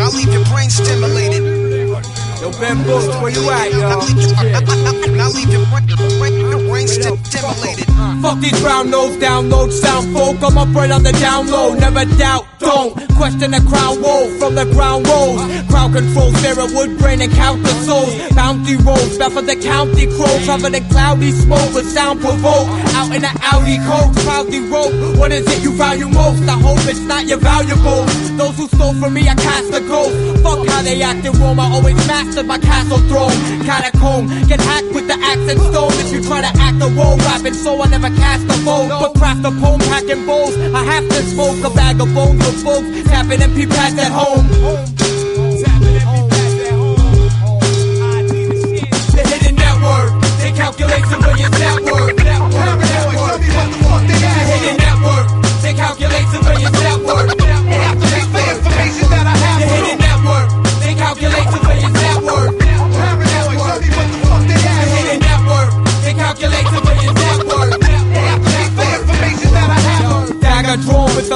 I'll leave your brain stimulated. Yo, Ben Bush, where you at, stimulated. Fuck these brown nose download sound folk. I'm up right on the down low. Never doubt, don't question the crown woe from the ground rolls. Crowd control, Sarah Woodbrain and count the souls. Bounty rolls, back for the county crow. Covered in cloudy smoke with sound provoke. Out in the Audi coach, proudly rope. What is it you value most? I hope it's not your valuables. Those who stole from me, I cast a ghost. Fuck how they act in Rome, I always mastered my castle throne. Catacomb, get hacked with the axe and stone. If you try to act role, rapping so I never cast a vote. But craft a poem, packing bowls. I have to smoke a bag of bones for folks. Tapping MP pads at home.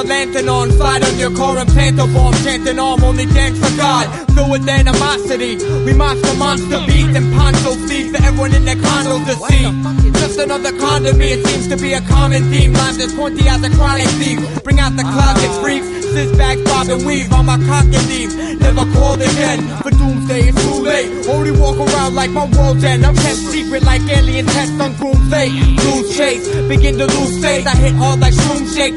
Lantern on, slide on your car and a bomb, chanting arm, only dance for God. With animosity, we the monster beat and poncho feet for everyone in their condos to see. Just another con to me, it seems to be a common theme. Lives as pointy as a chronic thief. Bring out the closet freaks, scissors back, bob and weave on my cock and leave. Never called again, for doomsday it's too late. Only walk around like my world's end. I'm kept secret like alien tests on groom fate. Lose chase, begin to lose faith. I hit hard like shroom shake.